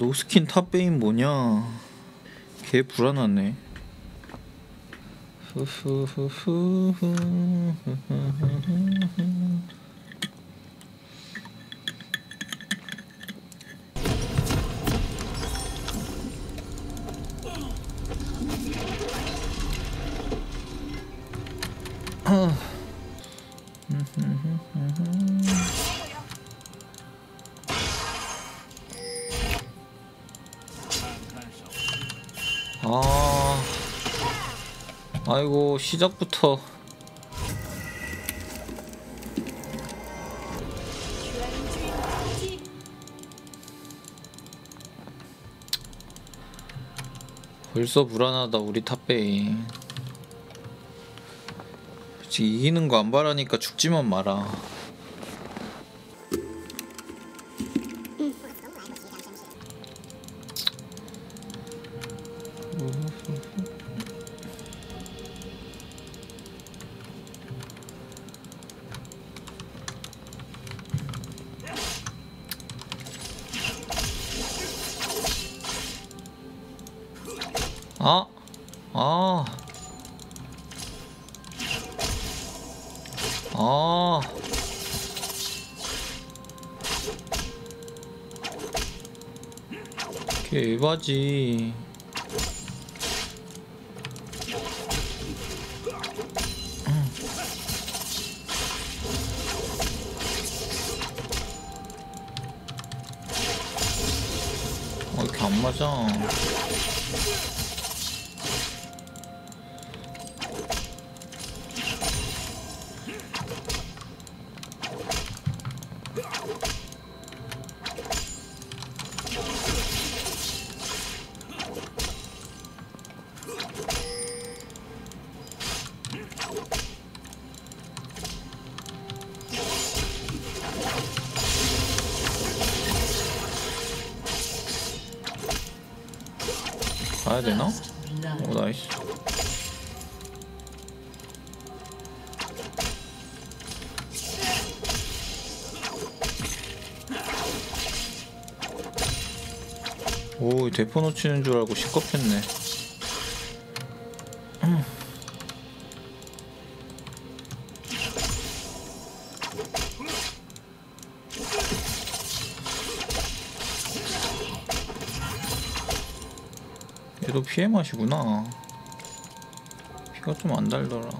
아 노스킨 탑베인 뭐냐? 개 불안하네. 아 시작부터. 벌써 불안하다 우리 탑베인 지금 이기는 거 안 바라니까 죽지만 마라 걔 에바지. 어, 이렇게 안 맞아. 대포 놓치는 줄 알고 시겁했네. 얘도 피해 맛이구나. 피가 좀 안 달더라.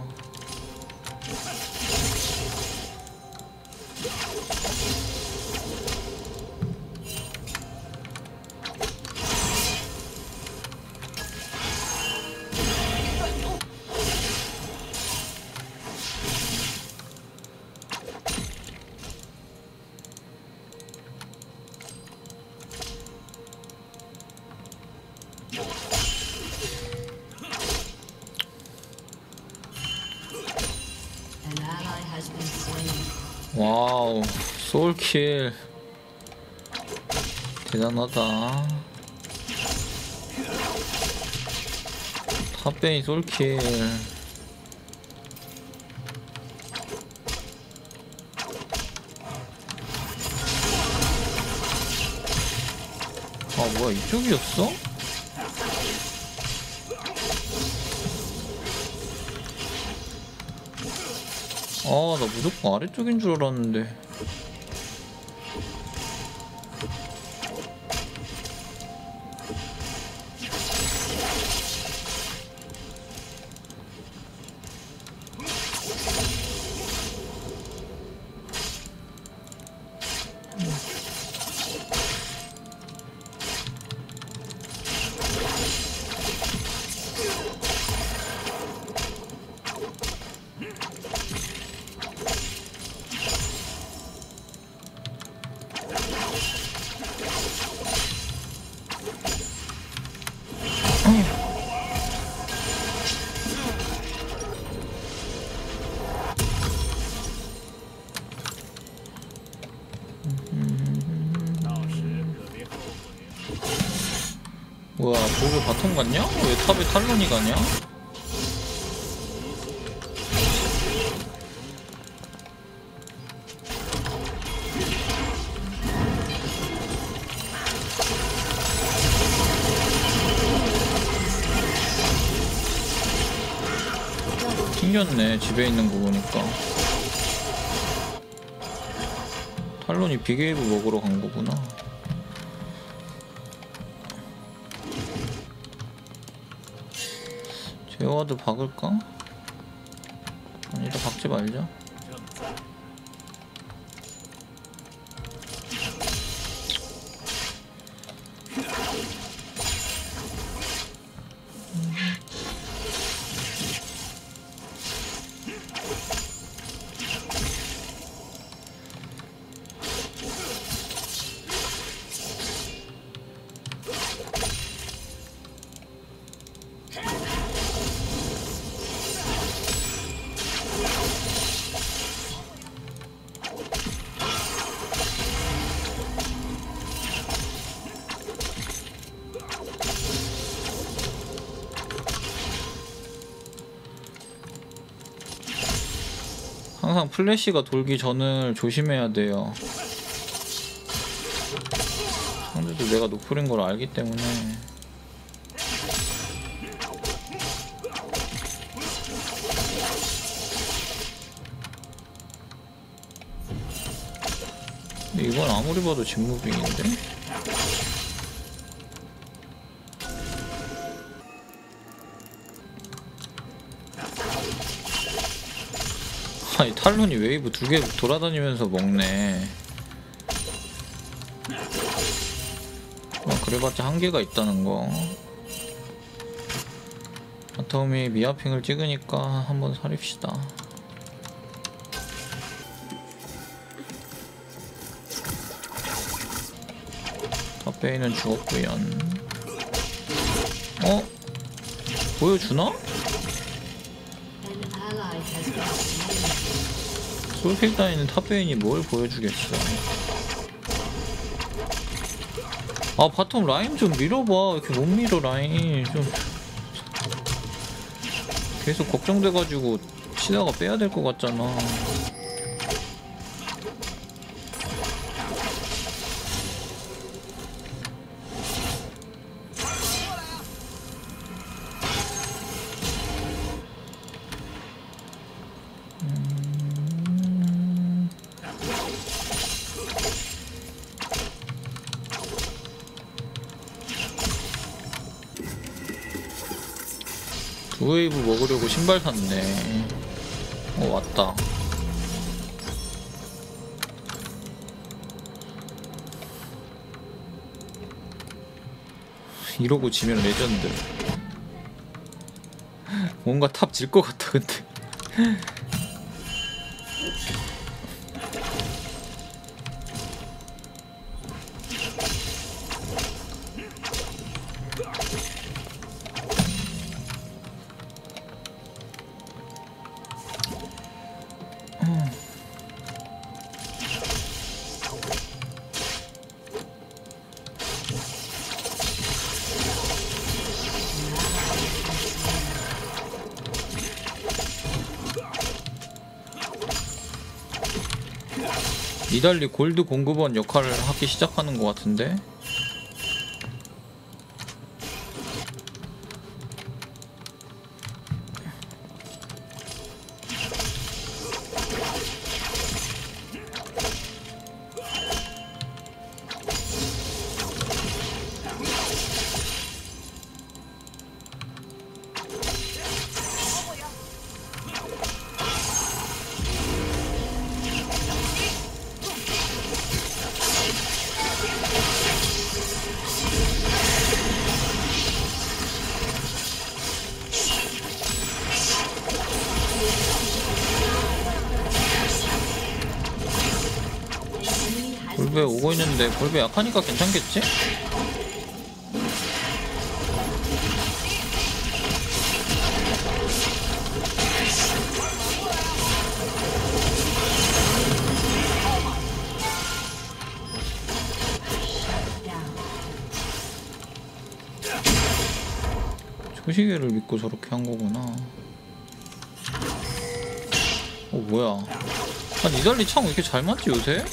대단하다. 탑베인 소울킬. 아 뭐야 이쪽이었어? 아 나 무조건 아래쪽인 줄 알았는데 탑에 탈론이 가냐? 튕겼네 집에 있는 거 보니까 탈론이 비게이브 먹으러 간 거구나 제어와드 박을까? 아니다 박지 말자 항상 플래시가 돌기 전을 조심해야 돼요. 상대도 내가 노플인 걸 알기 때문에 이건 아무리 봐도 직무빙인데? 탈론이 웨이브 두 개 돌아다니면서 먹네 어, 그래봤자 한계가 있다는 거 아톰이 미아핑을 찍으니까 한번 사립시다 탑베이는 죽었구요 어? 보여주나? 솔필 따위는 top 베인이 뭘 보여주겠어. 아 bottom 라인 좀 밀어봐. 이렇게 못 밀어 라인. 좀 계속 걱정돼가지고 치다가 빼야 될 것 같잖아 신발 샀네. 어 왔다. 이러고 지면 레전드. 뭔가 탑 질 것 같다 근데 니달리 골드 공급원 역할을 하기 시작하는 것 같은데 오고 있는데 골배 약하니까 괜찮겠지? 초시계를 믿고 저렇게 한 거구나. 어 뭐야? 아 니달리 창 왜 이렇게 잘 맞지 요새?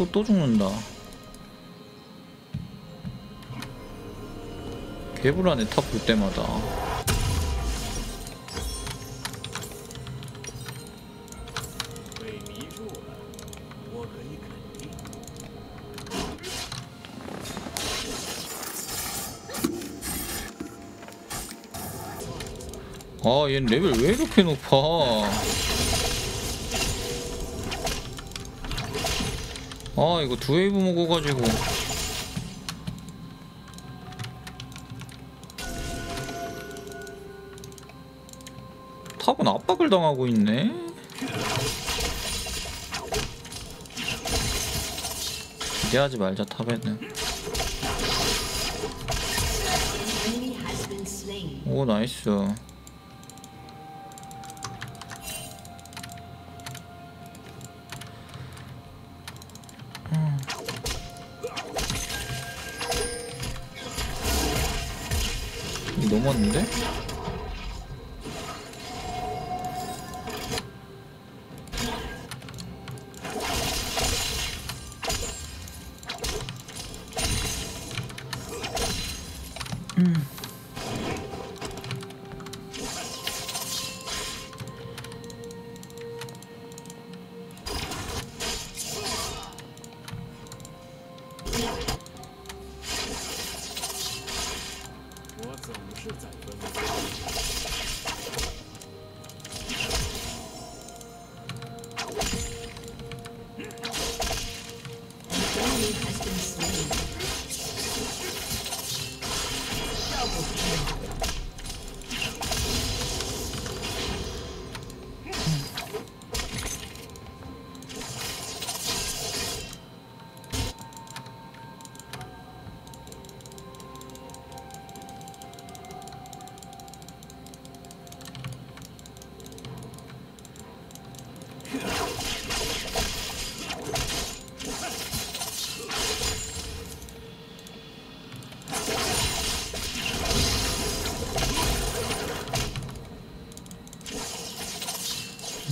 또, 또 죽는다. 개불안에 탑볼 때마다. 아, 얘 레벨 왜 이렇게 높아? 아 이거 두 웨이브 먹어가지고. top은 압박을 당하고 있네. 기대하지 말자 top에는. 오 나이스 넘었는데?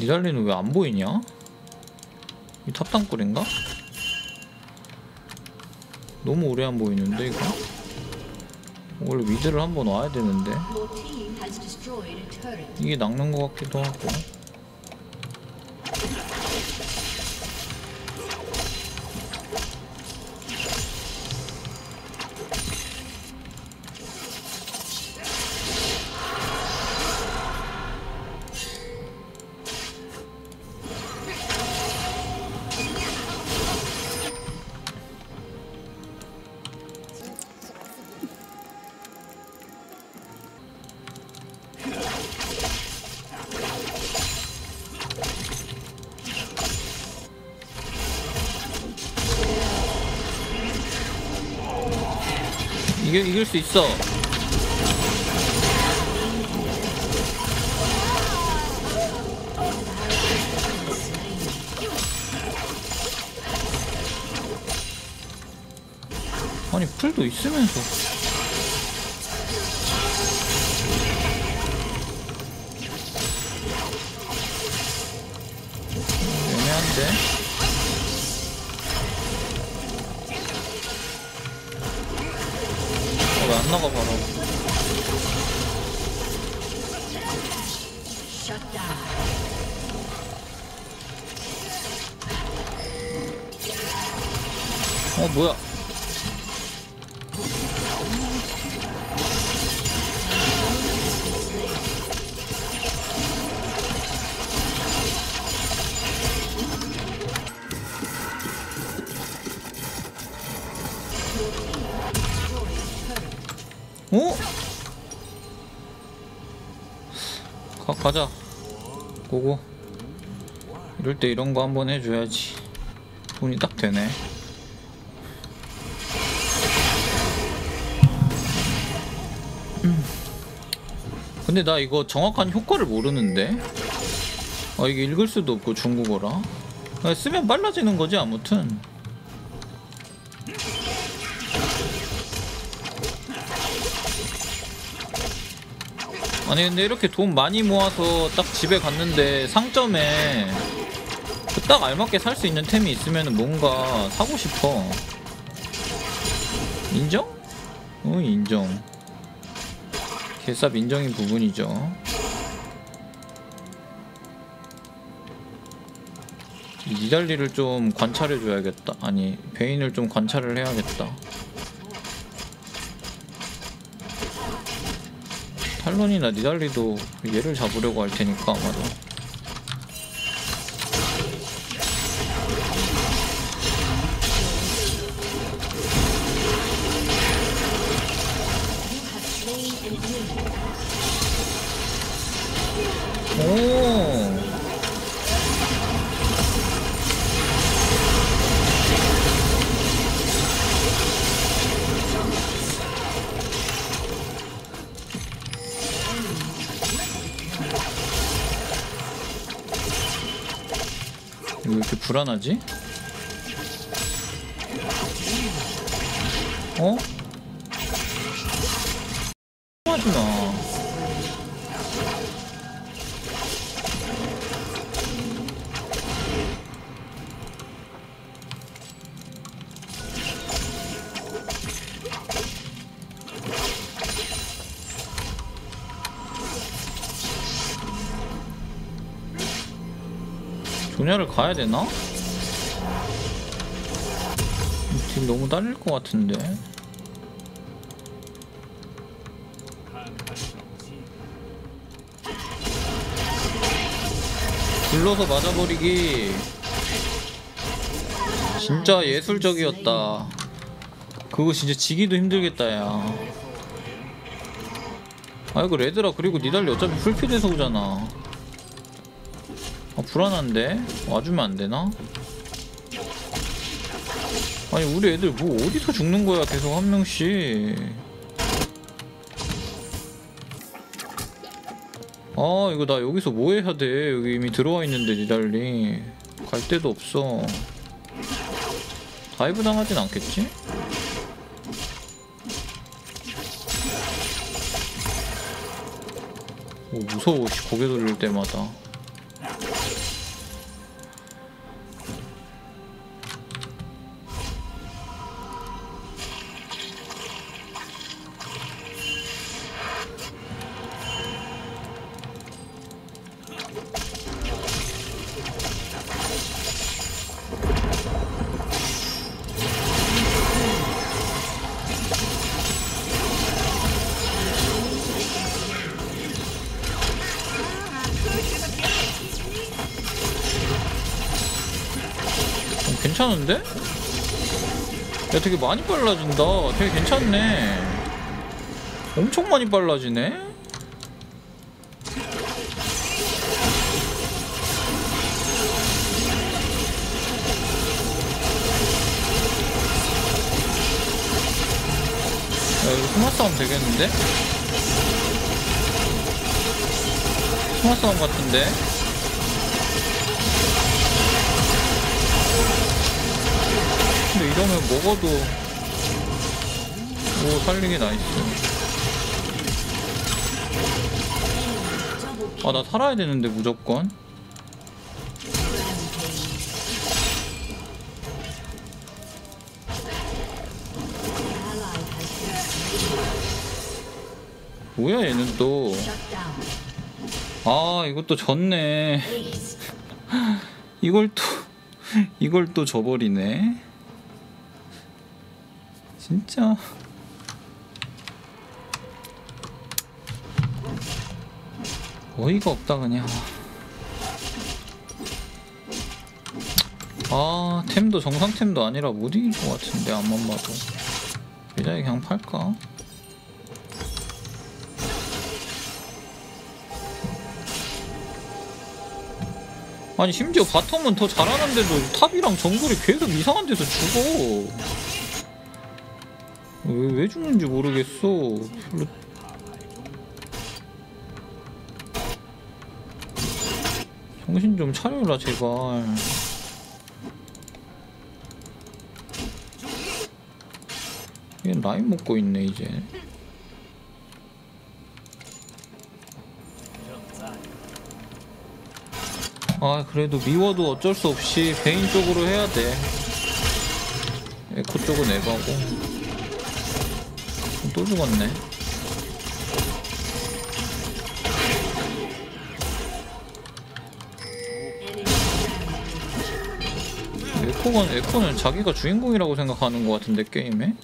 니달리는 왜 안 보이냐? 이 탑당꿀인가? 너무 오래 안 보이는데 이거? 원래 미드를 한번 와야 되는데. 이게 낚는 것 같기도 하고 이겨, 이길 수 있어. 아니 풀도 있으면서 어 뭐야? 어? 가, 가자. 고고. 이럴 때 이런 거 한번 해줘야지. 돈이 딱 되네 근데 나 이거 정확한 효과를 모르는데? 아 이게 읽을 수도 없고 중국어라. 아, 쓰면 빨라지는 거지 아무튼. 아니 근데 이렇게 돈 많이 모아서 딱 집에 갔는데 상점에 그딱 알맞게 살 수 있는 템이 있으면 뭔가 사고 싶어. 인정? 어 인정 인정인 부분이죠. 이 니달리를 좀 관찰해 줘야겠다. 아니 베인을 좀 관찰을 해야겠다. 탈론이나 니달리도 얘를 잡으려고 할 테니까 아마도. 불안하지? 어? 하지마 분야를 가야 되나? 지금 너무 딸릴 것 같은데. 불러서 맞아버리기 진짜 예술적이었다. 그거 진짜 지기도 힘들겠다 야. 아이고 레드라 그리고 니달리 어차피 풀피 돼서 오잖아. 아, 불안한데? 와주면 안 되나? 아니, 우리 애들 뭐 어디서 죽는 거야, 계속 한 명씩. 아 이거 나 여기서 뭐 해야 돼 여기 이미 들어와 있는데 니달리 갈 데도 없어 dive 당하진 않겠지? 오 무서워 씨 고개 돌릴 때마다 되게 많이 빨라진다 되게 괜찮네 엄청 많이 빨라지네 야 이거 스마 싸움 되겠는데? 스마 싸움 같은데? 이러면 먹어도 오 살리기 나이스 아 나 살아야 되는데 무조건. 뭐야 얘는 또. 아 이것도 졌네. 이걸 또 이걸 또 져버리네 진짜. 어이가 없다 그냥. 아 템도 정상템도 아니라 못 이길 것 같은데 앞만 봐도. 여자에 그냥 팔까? 아니 심지어 바텀은 더 잘하는데도 탑이랑 정글이 계속 이상한 데서 죽어 왜, 왜 죽는지 모르겠어. 별로 정신 좀 차려라 제발. 얘 라인 먹고 있네 이제。 아 그래도 미워도 어쩔 수 없이 베인 쪽으로 해야 돼. 에코 쪽은 에바고 또 죽었네. 에코건 에코는 자기가 주인공이라고 생각하는 것 같은데 게임에?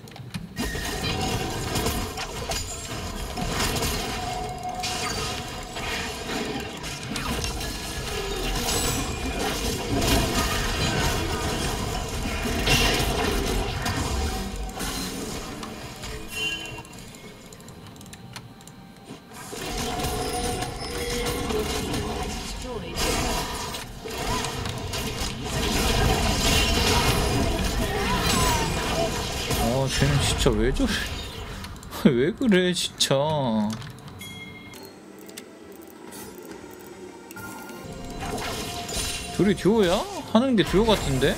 그래 진짜 둘이 듀오야? 하는 게 듀오 같은데?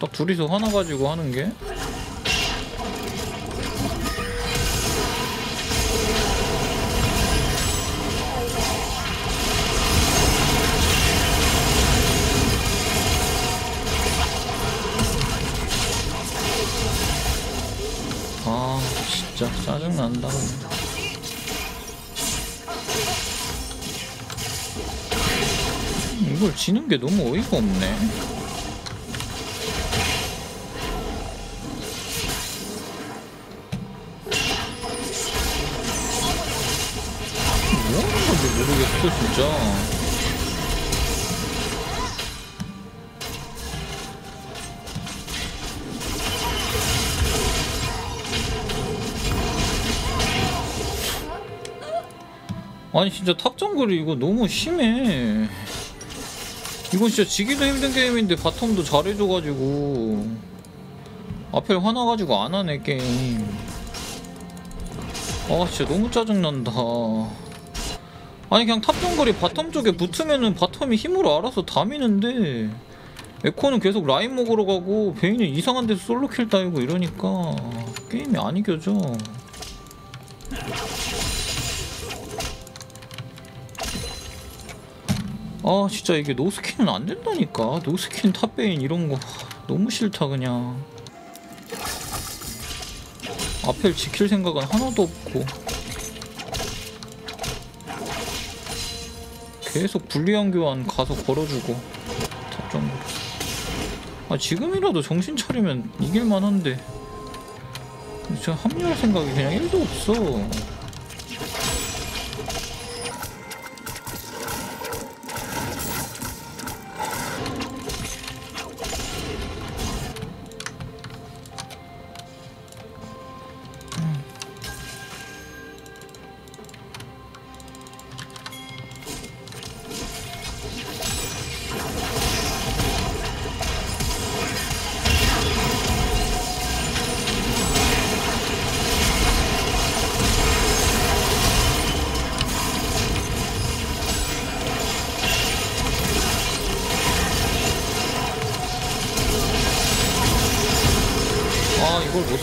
딱 둘이서 하나 가지고 하는 게? 난다. 이걸 지는 게 너무 어이가 없네 아니 진짜 top정글이 이거 너무 심해. 이건 진짜 지기도 힘든 게임인데 bottom도 잘해줘가지고. 앞에 화나가지고 안 하네 게임. 아 진짜 너무 짜증난다. 아니 그냥 top정글이 bottom 쪽에 붙으면은 bottom이 힘으로 알아서 다 미는데. 에코는 계속 라인 먹으러 가고 베인은 이상한 데서 solo kill 따이고 이러니까 게임이 안 이겨져 아 진짜 이게 노스킨은 안 된다니까. 노스킨 탑베인 이런 거. 너무 싫다 그냥. 앞을 지킬 생각은 하나도 없고. 계속 불리한 교환 가서 걸어주고. 탑정글 아 지금이라도 정신 차리면 이길만 한데. 진짜 합류할 생각이 그냥 1도 없어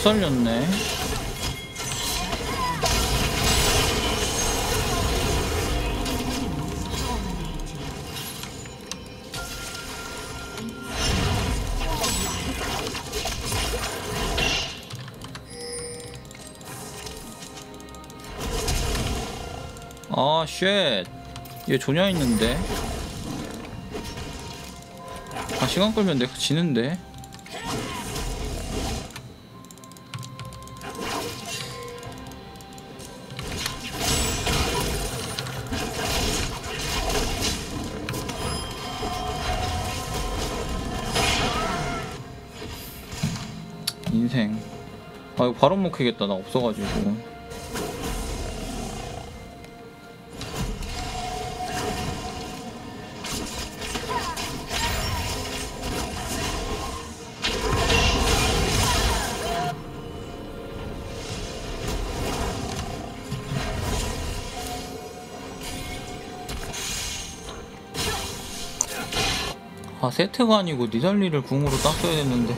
살렸네 아, 쉣. 얘 조냐 있는데. 아, 시간 끌면 내가 지는데. 인생. 아, 이거 바로 못 캐겠다. 나 없어가지고. 아 세트가 아니고 니달리를 궁으로 땄어야 됐는데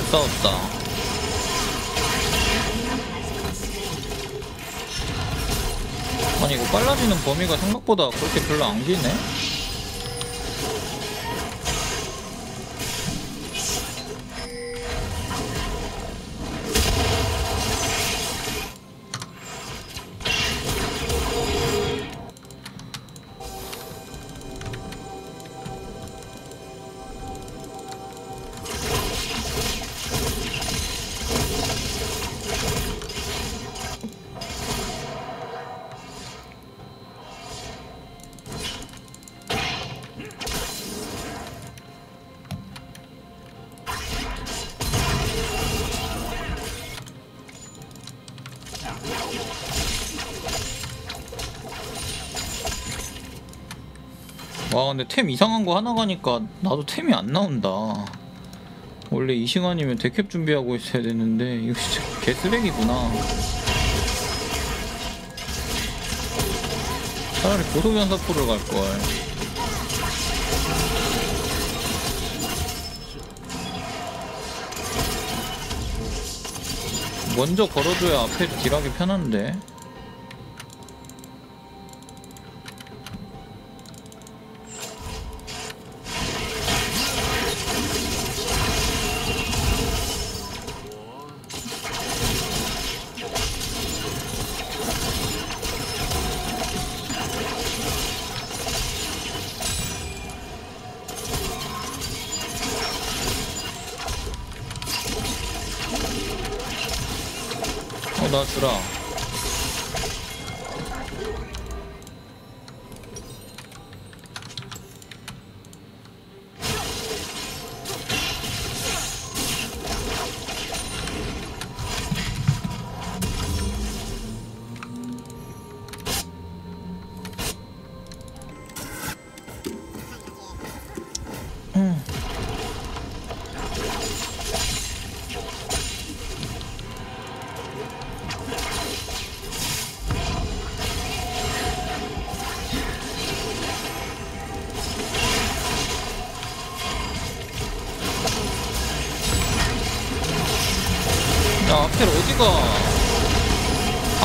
싸웠다 아니 이거 빨라지는 범위가 생각보다 그렇게 별로 안 기네? 근데 템 이상한 거 하나 가니까 나도 템이 안 나온다. 원래 이 시간이면 데캡 준비하고 있어야 되는데 이거 진짜 개쓰레기구나. 차라리 고소변사포를 갈걸. 먼저 걸어줘야 앞에 딜하기 편한데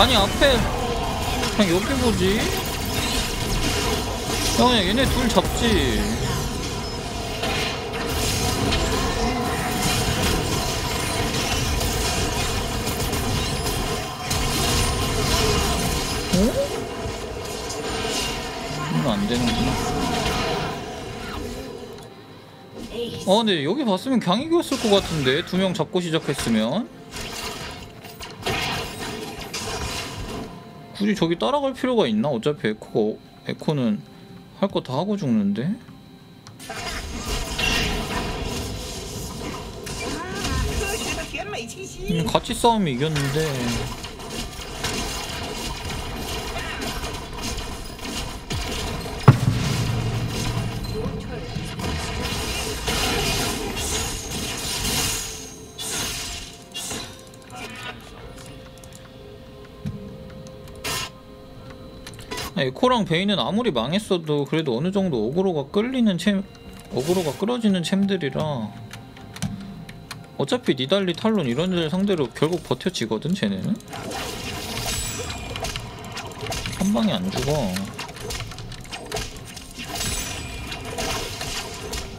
아니 앞에 그냥 여기 보지? 야 그냥 얘네 둘 잡지. 어? 이거 안 되는구나. 어 근데 여기 봤으면 강이겼을 것 같은데. 두 명 잡고 시작했으면 굳이 저기 따라갈 필요가 있나? 어차피 에코가 에코는 할 거 다 하고 죽는데. 음, 같이 싸우면 이겼는데. 에코랑 베인은 아무리 망했어도 그래도 어느 정도 어그로가 끌리는 챔 어그로가 끌어지는 챔들이라 어차피 니달리 탈론 이런 애들 상대로 결국 버텨지거든 쟤네는? 한 방에 안 죽어.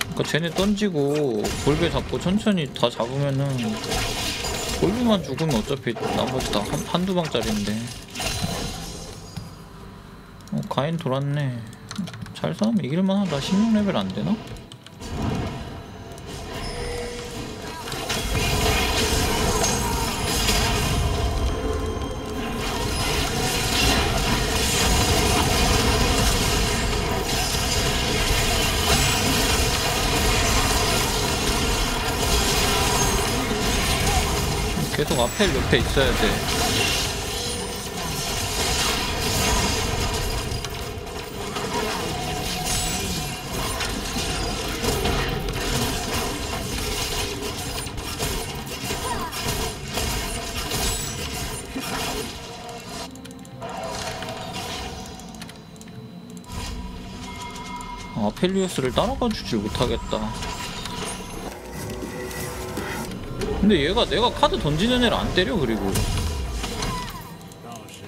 그러니까 쟤네 던지고 볼배 잡고 천천히 다 잡으면은 볼배만 죽으면 어차피 나머지 다 한, 한두 방짜리인데 어, 가인 돌았네. 잘 싸우면 이길만 하다. 16레벨 안 되나? 계속 앞에 옆에 있어야 돼. 펠리우스를 따라가 주질 못하겠다. 근데 얘가 내가 카드 던지는 애를 안 때려 그리고.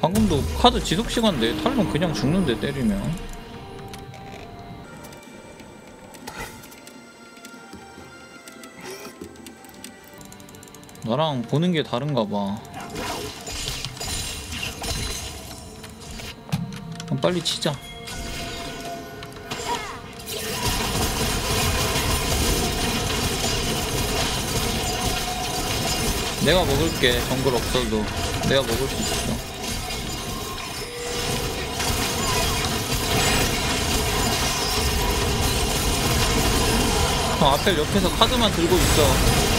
방금도 카드 지속 시간 내 탈론 그냥 죽는데 때리면. 나랑 보는 게 다른가 봐. 빨리 치자 내가 먹을게 정글 없어도 내가 먹을 수 있어 어, 앞에 옆에서 카드만 들고 있어.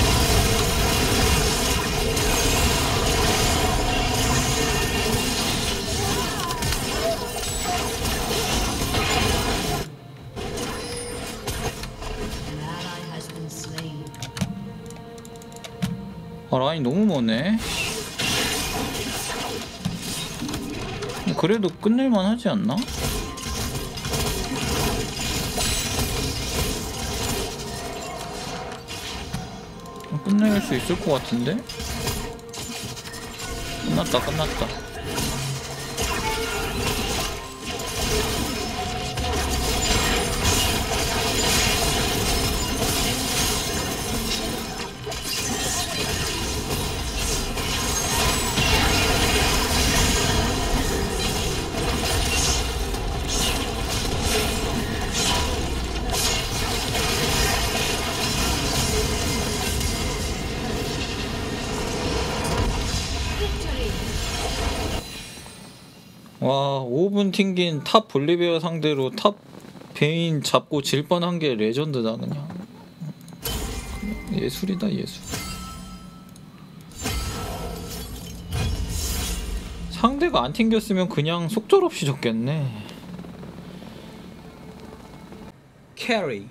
라인 너무 머네. 그래도 끝낼만 하지 않나? 끝낼 수 있을 것 같은데? 끝났다, 끝났다. 와 5분 튕긴 top 볼리베어 상대로 top 베인 잡고 질 뻔한 게 legend다 그냥. 예술이다 예술. 상대가 안 튕겼으면 그냥 속절없이 졌겠네. carry